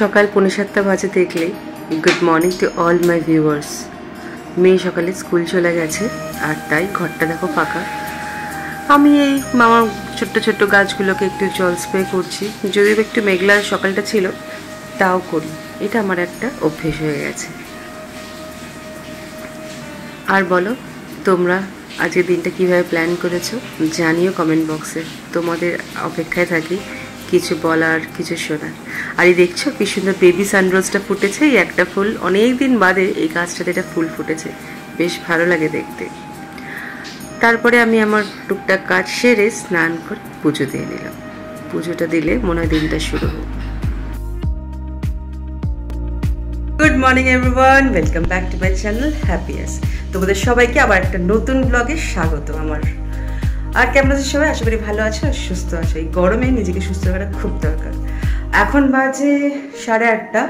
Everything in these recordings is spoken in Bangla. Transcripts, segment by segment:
সকাল পৌনে সাতটা বাজে দেখলেই good morning to all my viewers মেয়ে সকালে স্কুল চলে গেছে, আর তাই ঘরটা দেখো ফাঁকা। আমি এই মামা ছোট্ট ছোট্ট গাছগুলোকে একটু জল স্প্রে করছি। যদিও একটু মেঘলা সকালটা ছিল, তাও করি। এটা আমার একটা অভ্যেস হয়ে গেছে। আর বলো, তোমরা আজকের দিনটা কীভাবে প্ল্যান করেছ? জানিও কমেন্ট বক্সে। তোমাদের অপেক্ষায় থাকি। কিছু বলার, কিছু শোনার। আর এই দেখছ কি সুন্দর বেবি সানরোজটা ফুটেছে, এই একটা ফুল। অনেক দিন বাদে এই গাছটাতে এটা ফুল ফুটেছে। বেশ ভালো লাগে দেখতে। তারপরে আমি আমার টুকটাক কাজ সেরে স্নান করে পুজো দিয়ে নিলাম। পুজোটা দিলে মনে হয় দিনটা শুরু হোক। Good morning everyone welcome back to my channel হ্যাপিয়াস তোমাদের সবাইকে আবার একটা নতুন ব্লগে স্বাগত আমার। আর কেমন আছে সবাই? আশা করি ভালো আছো আর সুস্থ আছো। এই গরমে নিজেকে সুস্থ রাখাটা খুব দরকার। এখন বাজে সাড়ে আটটা।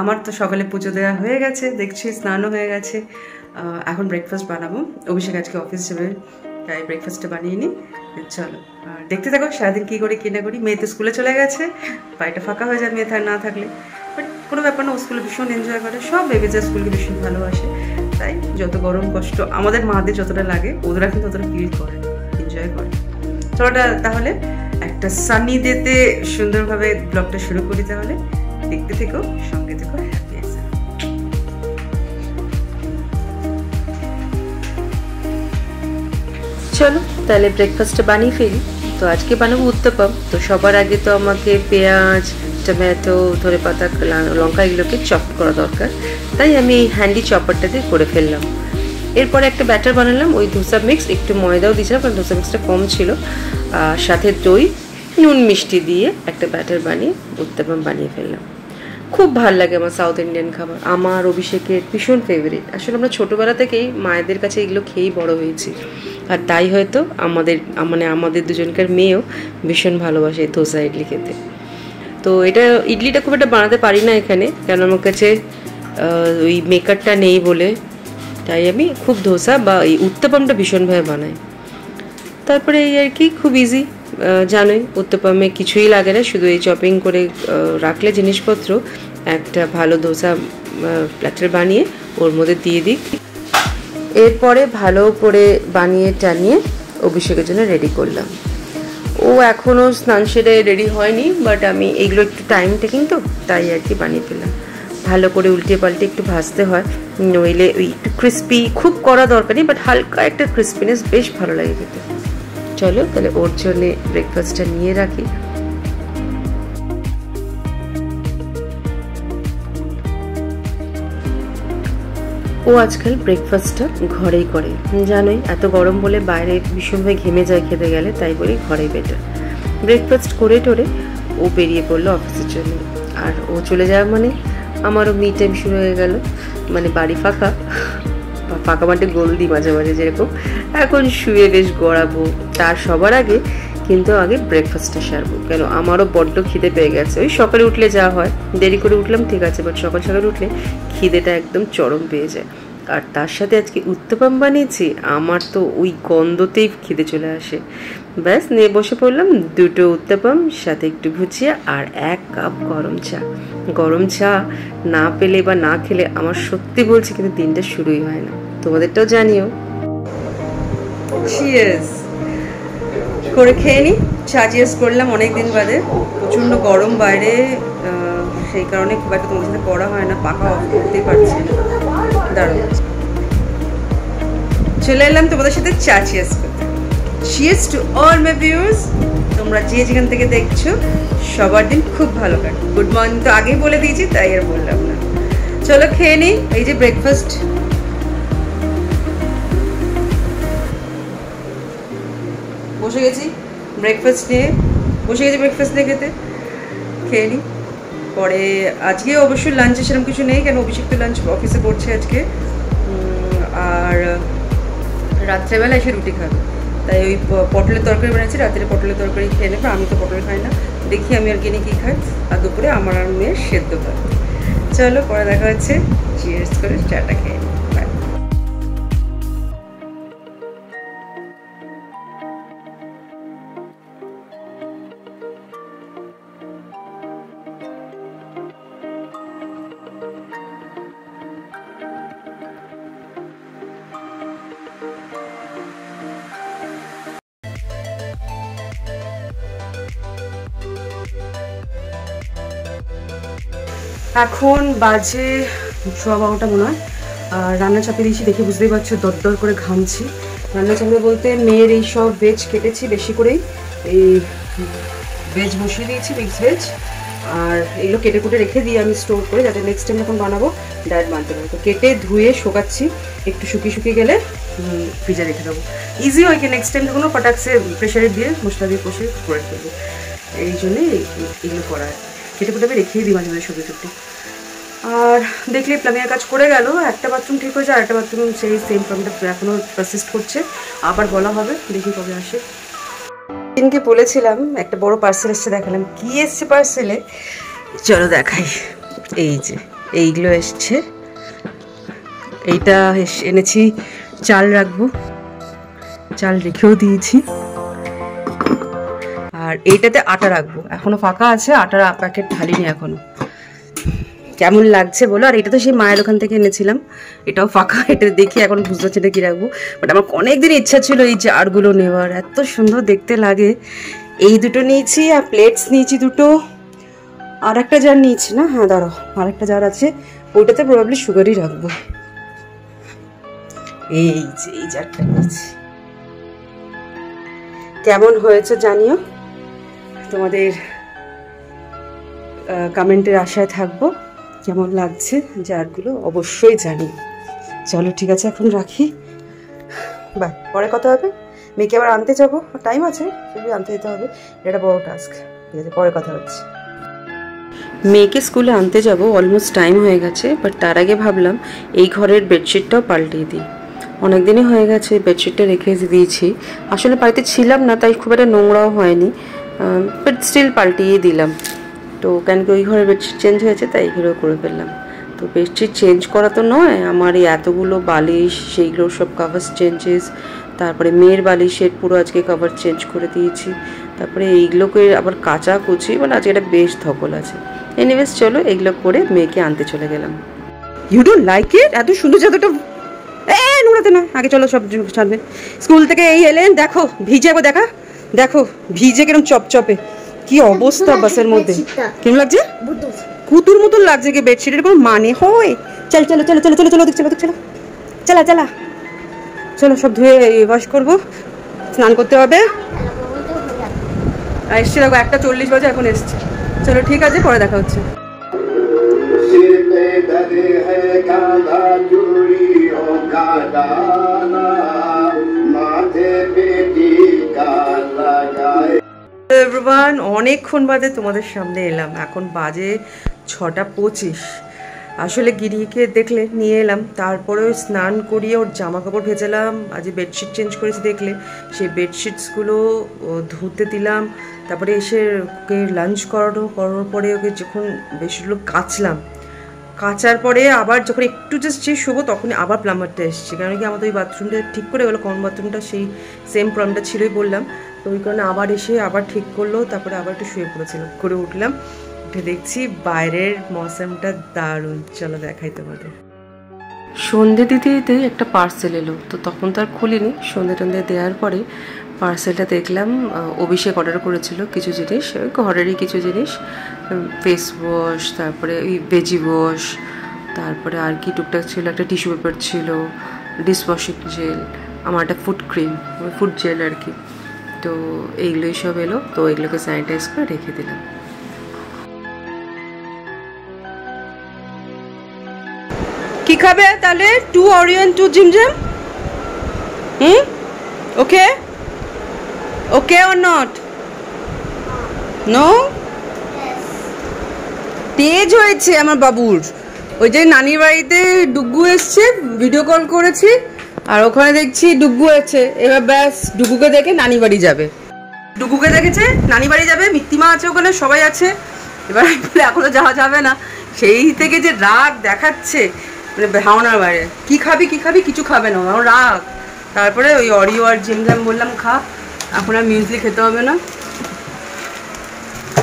আমার তো সকালে পুজো দেওয়া হয়ে গেছে, দেখছি স্নানও হয়ে গেছে। এখন ব্রেকফাস্ট বানাবো। অভিষেক আজকে অফিস যাবে, তাই ব্রেকফাস্টটা বানিয়ে নিই। চলো দেখতে থাকো, সারাদিন কী করি, কী না করি। মেয়ে তো স্কুলে চলে গেছে, বাড়িটা ফাঁকা হয়ে যায় মেয়ে না থাকলে। বাট কোনো ব্যাপার না, ও স্কুলে ভীষণ এনজয় করে। সব বেবিজা স্কুলকে ভীষণ ভালোবাসে। তাই যত গরম কষ্ট আমাদের মাদের যতটা লাগে, ওদেরা কিন্তু ততটা ফিল করে এনজয় করে। চলোটা তাহলে একটা সানি ডেতে সুন্দরভাবে ব্লগটা শুরু করি তাহলে। দেখতে থেকো, সঙ্গে থেকো চলো তাহলে ব্রেকফাস্টটা বানিয়ে ফেলি। তো আজকে বানাবো উত্তপম। তো সবার আগে তো আমাকে পেঁয়াজ টমেটো ধরে পাতা লঙ্কা এগুলোকে চপ করা দরকার। তাই আমি এই হ্যান্ডি চপারটা দিয়ে করে ফেললাম। এরপরে একটা ব্যাটার বানালাম, ওই ধোসা মিক্স, একটু ময়দাও দিয়েছিলাম, কারণ ধোসা মিক্সটা কম ছিল। আর সাথে দই, নুন মিষ্টি দিয়ে একটা ব্যাটার বানিয়ে, উত্তপম বানিয়ে ফেললাম। খুব ভালো লাগে আমার সাউথ ইন্ডিয়ান খাবার। আমার অভিষেকের ভীষণ ফেভারিট আসলে আমরা ছোটোবেলা থেকেই মায়েদের কাছে এগুলো খেয়েই বড় হয়েছি। আর তাই হয়তো আমাদের মানে আমাদের দুজনকার মেয়েও ভীষণ ভালোবাসে ধোসা ইডলি খেতে। তো এটা ইডলিটা খুব একটা বানাতে পারি না এখানে, কেন আমার কাছে ওই মেকারটা নেই বলে। তাই আমি খুব ধোসা বা এই উত্তাপামটা ভীষণভাবে বানাই। তারপরে এই আর কি, খুব ইজি জানোই, উত্তপমে কিছুই লাগে না, শুধু এই চপিং করে রাখলে জিনিসপত্র, একটা ভালো ধোসা প্ল্যাটার বানিয়ে ওর মধ্যে দিয়ে দিই। এরপরে ভালো করে বানিয়ে টানিয়ে অভিষেকের জন্য রেডি করলাম। ও এখনও স্নান সেরে রেডি হয়নি বাট আমি এইগুলো একটু টাইম টেকিং তো, তাই আর কি বানিয়ে ফেললাম। ভালো করে উল্টে পাল্টে একটু ভাজতে হয়। নইলে ওই একটু ক্রিস্পি খুব করা দরকারই বাট হালকা একটা ক্রিস্পিনেস বেশ ভালো লাগে খেতে। চলো তাহলে ওর জন্যে ব্রেকফাস্টটা নিয়ে রাখি। ও আজকাল ব্রেকফাস্টটা ঘরেই করে। জানোই, এত গরম বলে বাইরে ভীষণভাবে ঘেমে যায় খেতে গেলে, তাই বলি ঘরেই বেটার ব্রেকফাস্ট করে টোরে ও বেরিয়ে পড়ল অফিসের জন্য। আর ও চলে যাওয়া মানে আমারও মি টাইম শুরু হয়ে গেল। মানে বাড়ি ফাঁকা ফাঁকা মাঠে গোল দিই মাঝে মাঝে যেরকম। এখন শুয়ে বেশ গড়াবো। তার সবার আগে কিন্তু আগে ব্রেকফাস্টটা সারবো। কেন? আমারও বড্ড খিদে পেয়ে গেছে। ওই সকালে উঠলে যা হয়। দেরি করে উঠলাম, ঠিক আছে বাট সকাল সকালে উঠলে খিদেটা একদম চরম পেয়ে যায়। আর তার সাথে আজকে উত্তপম বানিয়েছি, আমার তো ওই গন্ধতেই খিদে চলে আসে। ব্যাস, নিয়ে বসে পড়লাম, দুটো উত্তপম, সাথে একটু ভুজিয়া আর এক কাপ গরম চা। গরম চা না পেলে বা না খেলে আমার সত্যি বলছি কিন্তু দিনটা শুরুই হয় না। তোমাদেরটাও জানিও। চিয়ার্স করে খেয়ে নিই চা চিয়ার্স করলাম অনেক দিন বাদে। প্রচণ্ড গরম বাইরে সেই কারণে খুব একটা তোমাদের সাথে পড়া হয় না পাকা অফ করতেই পারছি দাঁড়াও চলে এলাম তোমাদের সাথে চা চিয়ার্স করতে। Cheers to all my viewers তোমরা যে যেখান থেকে দেখছ, সবার দিন খুব ভালো কাটে গুড মর্নিং তো আগেই বলে দিয়েছি, তাই আর বললাম না। চলো খেয়ে নিই এই যে ব্রেকফাস্ট বসে গেছি। ব্রেকফাস্ট নিয়ে। বসে গেছি ব্রেকফাস্ট নিয়ে খেতে। খেয়ে নিই পরে আজকে অবশ্যই লাঞ্চে সেরকম কিছু নেই, কেন অভিষেক তো লাঞ্চ অফিসে করছে আজকে। আর রাত্রেবেলা এসে রুটি খাবে। তাই ওই পটলের তরকারি বানাচ্ছি রাত্রে পটলের তরকারি খেয়ে নেবে, আমি তো পটল খাই না। দেখি আমি আর কিনে কী খাই। আর দুপুরে আমার আর মেয়ের সেদ্ধ ভাত চলো, পরে দেখা হচ্ছে। চিয়ার্স করে চাটা খেয়ে এখন বাজে সোয়া বারোটা মনে হয়। আর রান্না চাপিয়ে দিয়েছি দেখে বুঝতেই পারছ দর দর করে ঘামছি। রান্না চাপিয়ে বলতে মেয়ের এই সব ভেজ কেটেছি বেশি করেই। এই ভেজ বসিয়ে দিয়েছি মিক্স ভেজ আর এগুলো কেটে কুটে রেখে দিয়ে আমি স্টোর করে যাতে নেক্সট টাইম যখন বানাবো ডায়েট বানতে পারব। তো কেটে ধুয়ে শোকাচ্ছি, একটু শুকিয়ে শুকিয়ে গেলে ফ্রিজে রেখে দেবো। ইজি হয় কি নেক্সট টাইম যখন পটাক্সে প্রেশারে দিয়ে মশলা দিয়ে কষে করে ফেলব। এই জন্যই এগুলো করা কেটে কুটে আমি রেখেই দিই মাঝে মাঝে সবজি টুকটি আর দেখলে প্লামিংয়ের কাজ করে গেল, একটা বাথরুম ঠিক হয়েছে আর একটা বাথরুম সেই সেম প্রবলেমটা এখনও পারসিস্ট করছে। আবার বলা হবে, দেখি কবে আসে। দিনকে বলেছিলাম, একটা বড় পার্সেল এসছে, দেখালাম। কি এসছে পার্সেলে চলো দেখাই। এই যে, এইগুলো এসছে। এইটা এনেছি, চাল রাখব। চাল রেখেও দিয়েছি। আর এইটাতে আটা রাখব। এখনও ফাঁকা আছে আটার প্যাকেট ঢালিনি এখনও। কেমন লাগছে বলো? আর এটা তো সেই মায়ের ওখান থেকে এনেছিলাম। এটাও ফাঁকা, এটা দেখি এখন বুঝতে পারছি এটা কী রাখব। বাট আমার অনেকদিন ইচ্ছা ছিল এই জারগুলো নেওয়ার। এত সুন্দর দেখতে লাগে। এই দুটো নিয়েছি আর প্লেটস নিয়েছি দুটো। আর একটা জার নিয়েছি না? হ্যাঁ দাঁড়ো আর একটা জার আছে। ওইটাতে প্রবাবলি সুগারই রাখব। এই যে, এই জারটা নিয়েছি। কেমন হয়েছে জানিও? তোমাদের কমেন্টের আশায় থাকব। কেমন লাগছে জারগুলো অবশ্যই জানি। চলো, ঠিক আছে, এখন রাখি। বাই পরে কথা হবে। মেয়েকে আবার আনতে যাব। টাইম আছে, ফিরবি, আনতে যেতে হবে। এটা বড় টাস্ক ঠিক আছে, পরে কথা হচ্ছে। মেয়েকে স্কুলে আনতে যাব অলমোস্ট টাইম হয়ে গেছে বাট তার আগে ভাবলাম এই ঘরের বেডশিটটাও পাল্টিয়ে দিই। অনেক দিনই হয়ে গেছে বেডশিটটা রেখে দিয়েছি। আসলে বাড়িতে ছিলাম না, তাই খুব একটা নোংরাও হয়নি। বাট স্টিল পাল্টিয়ে দিলাম। তো কেন কি ওই ঘরে বেডশিট চেঞ্জ হয়েছে, তাই এগুলো করে ফেললাম। তো বেডশিট চেঞ্জ করা তো নয়, আমার এই এতগুলো বালিশ সেইগুলোর সব কাভার্স চেঞ্জেস তারপরে মেয়ের বালিশের পুরো আজকে কাভার চেঞ্জ করে দিয়েছি। তারপরে এইগুলোকে আবার কাঁচা কুচি মানে আজকে একটা বেশ ধকল আছে। এনিওয়েজ চলো এগুলো করে মেয়েকে আনতে চলে গেলাম। ইউ ডোন্ট লাইক ইট এত সুন্দর চাদরটা এ, নোংরাতে না। আগে চলো সব ছাড়বে। স্কুল থেকে এই এলেন, দেখো, ভিজে দেখা। দেখো ভিজে কিরম চপচপে। কি অবস্থা বাসের মধ্যে। কেমন লাগছে? কুতুর মতন লাগছে কি বেডশিটের কোনো মানে হয়। চল চলো চলো চলো চলো চলো চলো চলো। চলা চলা। চলো সব ধুয়ে ওয়াশ করব। স্নান করতে হবে। আর এসছে দেখো একটা চল্লিশ বাজে এখন এসছে। চলো ঠিক আছে পরে দেখা হচ্ছে। মাঝে পেটি এভরিওয়ান অনেকক্ষণ বাদে তোমাদের সামনে এলাম। এখন বাজে ছটা পঁচিশ। আসলে গিরিকে দেখলে, নিয়ে এলাম। তারপরে স্নান করিয়ে ওর জামা কাপড় ভেজালাম, আজ বেডশিট চেঞ্জ করেছি দেখলে। সেই বেডশিটসগুলো ধুতে দিলাম। তারপরে এসে ওকে লাঞ্চ করানো, করানোর পরে ওকে যখন বেডশিটগুলো কাচলাম। কাচার পরে আবার যখন একটু জাস্ট যে শোবো তখন আবার প্লাম্বারটা এসছে। কারণ কি আমাদের ওই বাথরুমটা ঠিক করে গেলো কমন বাথরুমটা সেই সেম প্রবলেমটা ছিলই বললাম। তো ওই কারণে আবার এসে আবার ঠিক করল, তারপরে আবার একটু শুয়ে পড়েছিলাম করে উঠলাম। উঠে দেখছি বাইরের মৌসামটা দারুণ। চলো দেখাই তোমাদের। সন্ধে দিতে দিতে একটা পার্সেল এলো, তো তখন তো আর খুলিনি। সন্ধে টন্ধে দেওয়ার পরে পার্সেলটা দেখলাম অভিষেক অর্ডার করেছিল কিছু জিনিস ঘরেরই কিছু জিনিস ফেস ওয়াশ তারপরে ওই ভেজি ওয়াশ তারপরে আর কি টুকটাক ছিল, একটা টিস্যু পেপার ছিল ডিশওয়াশিং জেল আমার একটা ফুড ক্রিম ফুড জেল আর কি। তো এইগুলোই সব এলো, তো এগুলোকে স্যানিটাইজ করে রেখে দিলাম। কি খাবে তাহলে? Two Orion two Jim Jam hmm? Okay okay or not no তেজ হয়েছে আমার বাবুর। ওই যে নানির বাড়িতে ডুগু এসছে ভিডিও কল করেছি, আর ওখানে দেখছি ডুগু আছে। এবার ব্যাস, ডুগুকে দেখে নানি বাড়ি যাবে। ডুগুকে দেখেছে, নানি বাড়ি যাবে, মিত্তিমা আছে ওখানে, সবাই আছে। এবার এখনও যাওয়া যাবে না। সেই থেকে যে রাগ দেখাচ্ছে মানে ভাওনার বাইরে। কি খাবি কি খাবি, কিছু খাবে না। রাগ। তারপরে ওই অরিও আর জিমজাম বললাম, খা। এখন আর মিউজলি খেতে হবে না।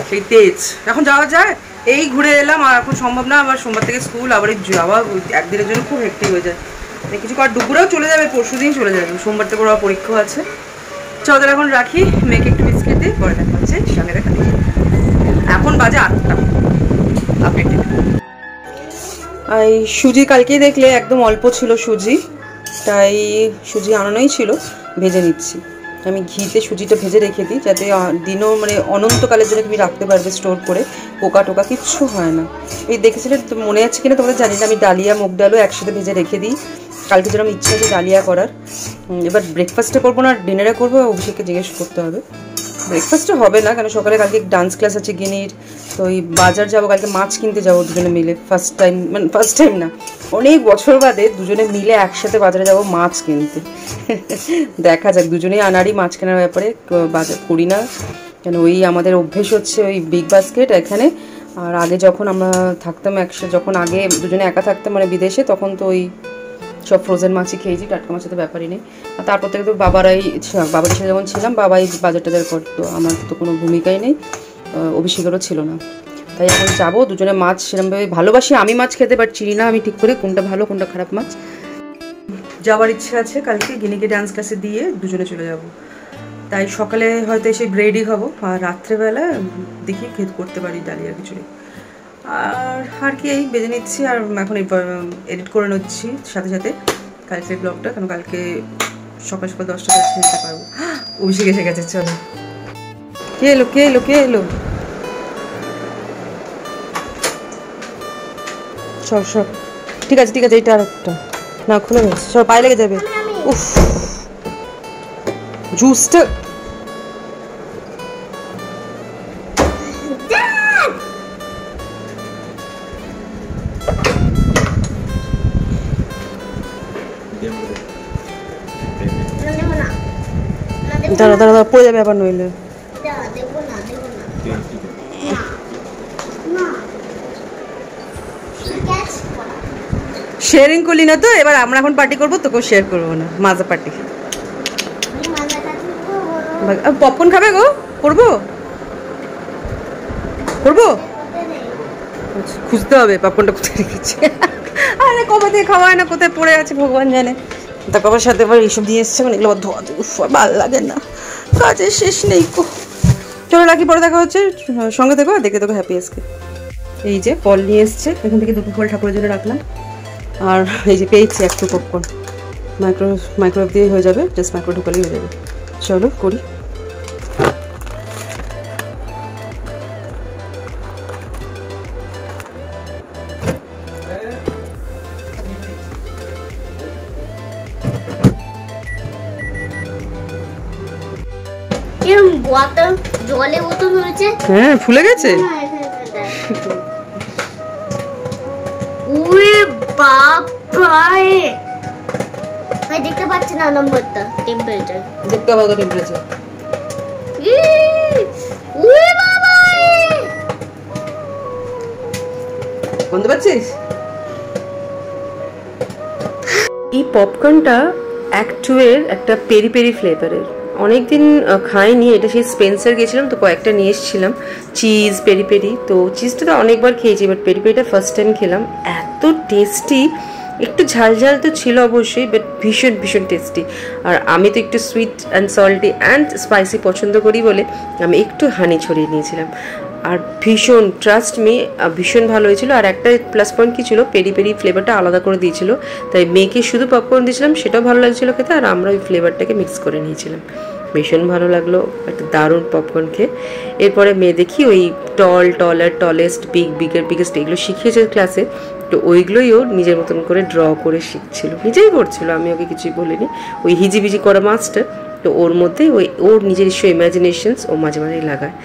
সেই তেজ। এখন যাওয়া যায় এই ঘুরে এলাম, আর এখন সম্ভব না, আবার সোমবার থেকে স্কুল, আবার যাওয়া একদিনের জন্য খুব হেক্টিক হয়ে যায়। কিছু কর দুপুরেও চলে যাবে পরশু দিন চলে যাবে। সোমবার থেকে ওরা পরীক্ষা আছে। চল তাহলে এখন রাখি, মেয়েকে একটু বিস্কিট দিই, পরে দেখা হচ্ছে। সঙ্গে দেখা দিই এখন বাজে আটটা। আপডেট এই সুজি কালকেই দেখলে একদম অল্প ছিল সুজি, তাই সুজি আনানোই ছিল, ভেজে নিচ্ছি। আমি ঘিতে সুজিটা ভেজে রেখে দিই যাতে দিনও মানে অনন্তকালের জন্য তুমি রাখতে পারবে স্টোর করে। পোকা টোকা কিচ্ছু হয় না। এই দেখেছিলে মনে আছে কিনা তোমাদের জানি না, আমি ডালিয়া, মুগ ডালও একসাথে ভেজে রেখে দিই। কালকে যেরকম ইচ্ছা আছে ডালিয়া করার। এবার ব্রেকফাস্টে করব না ডিনারে করব, অভিষেককে জিজ্ঞেস করতে হবে। ব্রেকফাস্টে হবে না, কারণ সকালে কালকে ডান্স ক্লাস আছে গিনির, তো ওই বাজার যাব, কালকে মাছ কিনতে যাব দুজনে মিলে ফার্স্ট টাইম মানে ফার্স্ট টাইম না, অনেক বছর বাদে দুজনে মিলে একসাথে বাজারে যাব মাছ কিনতে। দেখা যাক, দুজনেই আনারই মাছ কেনার ব্যাপারে বাজার করি না। কেন ওই আমাদের অভ্যেস হচ্ছে ওই বিগ বাস্কেট এখানে, আর আগে যখন আমরা থাকতাম একসাথে, যখন আগে দুজনে একা থাকতাম মানে বিদেশে, তখন তো ওই সব ফ্রোজেন মাছই খেয়েছি, টাটকা মাছের তো ব্যাপারই নেই। আর তারপর থেকে তো বাবারাই ছিল- বাবার সাথে যখন ছিলাম, বাবাই বাজার টাজার করতো আমার তো কোনো ভূমিকাই নেই অভিষেকেরও ছিল না। তাই এখন যাব, দুজনে মাছ সেরকমভাবে ভালোবাসি, আমি মাছ খেতে বাট চিনি না আমি ঠিক করে কোনটা ভালো, কোনটা খারাপ মাছ। যাওয়ার ইচ্ছে আছে কালকে গিনিকে ডান্স ক্লাসে দিয়ে দুজনে চলে যাব। তাই সকালে হয়তো এসে ব্রেডই খাব আর রাত্রেবেলা দেখি খেতে করতে পারি, ডালিয়া খিচুড়ি। আর আর কি এই বেজে নিচ্ছি আর এখন এডিট করে নিচ্ছি সাথে সাথে। কালকের ব্লগটা কারণ কালকে সকাল সকাল দশটা কাছে নিতে পারব। অভিষেক এসে গেছে চলো। কে এলো কে এলো কে এলো? সব সব। ঠিক আছে ঠিক আছে এইটা আর একটা না খুলে গেছে সব পায়ে লেগে যাবে। উফ। জুসটা দাঁড়া দাঁড়া দাঁড়া, পড়ে যাবে আবার নইলে। শেয়ারিং করলি না তো, এবার আমরা এখন পার্টি করব, তোকেও শেয়ার করব না, মাজা পার্টি পপকর্ন খাবে গো? করব? করব? খুঁজতে হবে পপকর্নটা কোথায় রেখেছি? আরে কবে থেকে খাওয়া হয় না, কোথায় পড়ে আছে, ভগবান জানে। তারপর সাথে আবার এইসব দিয়ে এসছে মানে এগুলো ধোয়া উফ, ভালো লাগে না। কাজের শেষ নেই কো চলো রাখি পরে দেখা হচ্ছে। সঙ্গে থেকো দেখে দেখো হ্যাপি আজকে এই যে ফল নিয়ে এসছে এখান থেকে দুটো ফল ঠাকুরের জন্য রাখলাম। আর এই যে পেয়েছি একটু পপকর্ন মাইক্রো মাইক্রোওয়েভ দিয়ে হয়ে যাবে জাস্ট মাইক্রো ঢুকালেই হয়ে যাবে। চলো করি। হ্যাঁ ফুলে গেছে। উরে বাবারে। ভাই দেখতে পাচ্ছি না নম্বরটা টেম্পারেচার দেখতে পাবো টেম্পারেচার উরে বাবারে। বুঝতে পারছিস এই পপকর্নটা অ্যাক্টুয়ের একটা পেরি পেরি ফ্লেভারের অনেকদিন আহ, খাইনি এটা সেই স্পেন্সার গেছিলাম তো কয়েকটা নিয়ে এসেছিলাম। চিজ পেরি পেরি তো চিজটা তো অনেকবার খেয়েছি বাট পেরি পেরিটা ফার্স্ট টাইম খেলাম। এত টেস্টি একটু ঝাল ঝাল তো ছিল অবশ্যই বাট ভীষণ ভীষণ টেস্টি আর আমি তো একটু sweet and salty and spicy পছন্দ করি বলে আমি একটু হানি ছড়িয়ে নিয়েছিলাম। আর ভীষণ ট্রাস্ট মি ভীষণ ভালো হয়েছিল। আর একটা প্লাস পয়েন্ট কী ছিল পেরি পেরি ফ্লেভারটা আলাদা করে দিয়েছিল। তাই মেয়েকে শুধু পপকর্ন দিয়েছিলাম সেটাও ভালো লাগছিল খেতে আর আমরা ওই ফ্লেভারটাকে মিক্স করে নিয়েছিলাম। ভীষণ ভালো লাগল, একটা দারুণ পপকর্ন খেয়ে। এরপরে মেয়ে দেখি ওই টল টলার টলেস্ট বিগ বিগের বিগেস্ট এগুলো শিখিয়েছে ক্লাসে তো ওইগুলোই ও নিজের মতন করে ড্র করে শিখছিল। নিজেই করছিল, আমি ওকে কিছুই বলিনি। ওই হিজিবিজি করা মাস্টার তো ওর মধ্যে ওই, ওর নিজস্ব ইমাজিনেশনস ও মাঝে মাঝে লাগায়।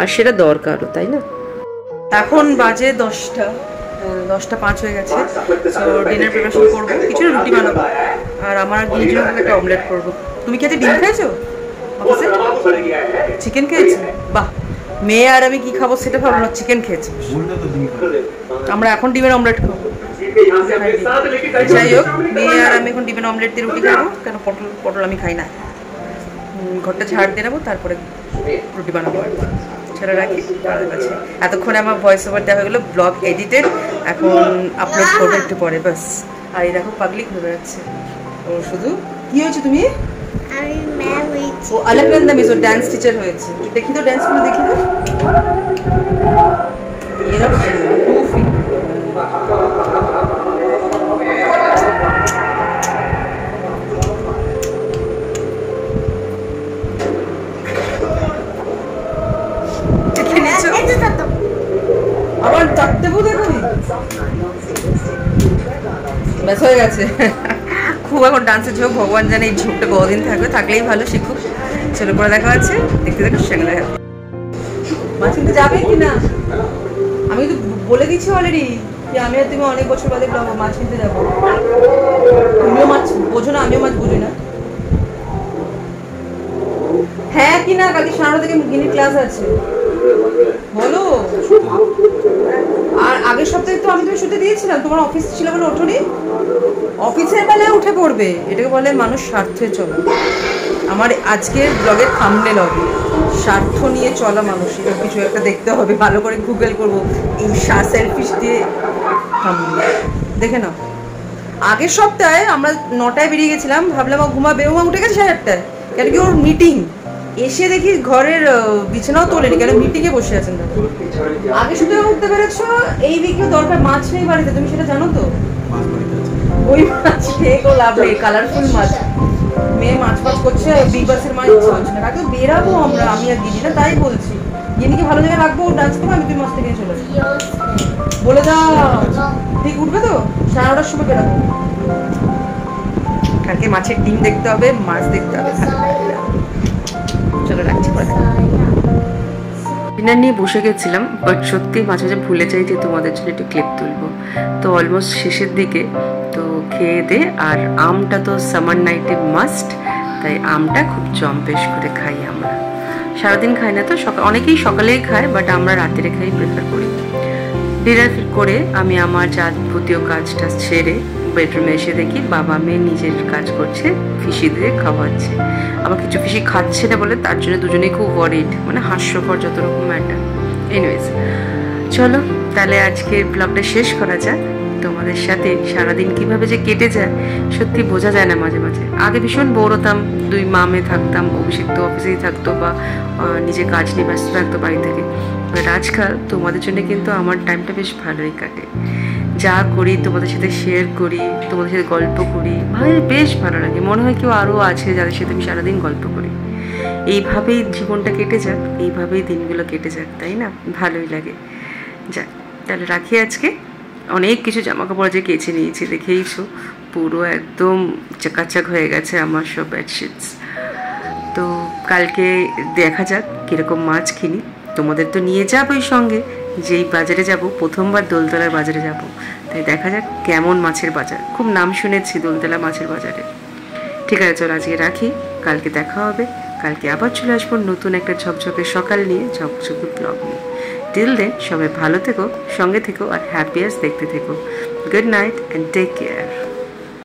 আর সেটা দরকারও, তাই না? এখন বাজে দশটা দশটা পাঁচ হয়ে গেছে। তো ডিনার প্রিপারেশন করব, কিছু রুটি বানাবো। আর আমার ডিম একটা অমলেট করব। তুমি আজকে ডিম খেয়েছো চিকেন খেয়েছো? বাহ। মেয়ে আর আমি কি খাব সেটা ভাবো না চিকেন খেয়েছি। আমরা এখন ডিমের অমলেট খাব। যাই হোক মেয়ে আর আমি এখন ডিমের অমলেট দিয়ে রুটি খাব। কেন পটল পটল আমি খাই না। ঘরটা ঝাড় দিয়ে নেব তারপরে রুটি বানাবো। ছেড়ে রাখি তাদের কাছে। এতক্ষণে আমার ভয়েস ওভার দেওয়া হয়ে গেলো ব্লগ এডিটেড এখন আপলোড করব একটু পরে বাস আর এই দেখো পাবলিক হয়ে বেড়াচ্ছে। ও শুধু? কি হয়েছে তুমি? আমি ম্যারিড ও আলাকান্দা মেজো ডান্স টিচার হয়েছে। দেখি তো ডান্স করে দেখি না আবার চারটে বোধ হয়। ব্যাস হয়ে গেছে। খুব এখন ডান্সের ঝোঁক, ভগবান জানে এই ঝোঁকটা কদিন থাকবে, থাকলেই ভালো, শিখুক। ছেলে পরে দেখা যাচ্ছে দেখতে দেখা কিনতে যাবে কি না আমি তো বলে দিচ্ছি অলরেডি আমি আর তুমি অনেক বছর বাদে মাছ কিনতে যাব। তুমিও মাছ বোঝো না, আমিও মাছ বুঝি না। হ্যাঁ কি না কালকে সারা থেকে গিনির ক্লাস আছে। বলো। আর আগের সপ্তাহে তো আমি তুমি শুতে দিয়েছিলাম, তোমার অফিস ছিল বলে ওঠোনি? অফিসের বেলায় উঠে পড়বে, এটাকে বলে মানুষ স্বার্থে চলে। আমার আজকের ব্লগের থামনেল হবে। স্বার্থ নিয়ে চলা মানুষ এরকম কিছু একটা দেখতে হবে, ভালো করে গুগল করব, এই সেলফিশ দিয়ে থামনেল দেখে নাও। আগের সপ্তাহে আমরা নটায় বেরিয়ে গেছিলাম, ভাবলাম ঘুমাবে, ও উঠে গেছে সাড়ে আটটায়। কেন কি ওর মিটিং এসে দেখি ঘরের বিছানাও তোলেনি কেন মিটিংয়ে বসে আছেন দাদা? আগে শুধু উঠতে পেরেছ? এই উইকেও দরকার মাছ নেই বাড়িতে তুমি সেটা জানো তো? ওই মাছ খেয়ে কেউ লাভ নেই কালারফুল মাছ। মেয়ে মাছ মাছ করছে বিগ বাসের মাছ ইচ্ছা হচ্ছে না। কাকে বেরাবো আমরা আমি আর গিনি না তাই বলছি। গিনিকে ভালো জায়গায় রাখব ডান্স করব আমি তুই মাছ থেকে চলে আসব। বলে দাও ঠিক উঠবে তো? সাড়ে নটার সময় বেরাবো। কালকে মাছের ডিম দেখতে হবে মাছ দেখতে হবে। চলো রাখছি ডিনার নিয়ে বসে গেছিলাম বাট সত্যি মাঝে মাঝে ভুলে যাই যে তোমাদের জন্য একটু ক্লিপ তুলবো। তো অলমোস্ট শেষের দিকে, তো খেয়ে দে, আর আমটা তো সামার নাইটে মাস্ট তাই আমটা খুব জম্পেশ করে খাই আমরা। সারাদিন খাই না তো সকাল অনেকেই সকালেই খায় বাট আমরা রাত্রে খাই প্রেফার করি। ডিনার করে আমি আমার যাবতীয় কাজটা সেরে বেডরুমে এসে দেখি বাবা মেয়ে নিজের কাজ করছে। ফিসি দিয়ে খাওয়াচ্ছে। আবার কিছু ফিসি খাচ্ছে না বলে তার জন্য দুজনেই খুব ওয়ারিড মানে হাস্যকর যত রকম ম্যাটার এনিওয়েজ চলো, তাহলে আজকে ব্লগটা শেষ করা যাক। তোমাদের সাথে সারাদিন কীভাবে যে কেটে যায়, সত্যি বোঝা যায় না মাঝে মাঝে। আগে ভীষণ বোর হতাম, দুই মামে থাকতাম, অভিষেক তো অফিসেই থাকতো বা নিজে কাজ নিয়ে ব্যস্ত থাকতো বাড়ি থেকে। বাট আজকাল তোমাদের জন্য কিন্তু আমার টাইমটা বেশ ভালোই কাটে। যা করি, তোমাদের সাথে শেয়ার করি, তোমাদের সাথে গল্প করি। ভাই, বেশ ভালো লাগে। মনে হয় কেউ আরও আছে যাদের সাথে আমি সারাদিন গল্প করি। এইভাবেই জীবনটা কেটে যাক, এইভাবেই দিনগুলো কেটে যাক, তাই না? ভালোই লাগে। যাক, তাহলে রাখি আজকে। অনেক কিছু জামা কাপড় যে কেচে নিয়েছি, দেখেইছো? পুরো একদম চাকাচাক হয়ে গেছে আমার সব বেডশিটস তো কালকে দেখা যাক কীরকম মাছ কিনি। তোমাদের তো নিয়ে যাবোই সঙ্গে। যেই বাজারে যাব, প্রথমবার দোলতলার বাজারে যাব। তাই দেখা যাক কেমন মাছের বাজার। খুব নাম শুনেছি দোলতলা মাছের বাজারে। ঠিক আছে, চল আজকে রাখি। কালকে দেখা হবে। কালকে আবার চলে আসব নতুন একটা ঝকঝকে সকাল নিয়ে, ঝকঝকে ব্লগ নিয়ে। টিল দেন সবাই ভালো থেকো, সঙ্গে থেকো, আর হ্যাপিয়াস দেখতে থেকো। Good night and take care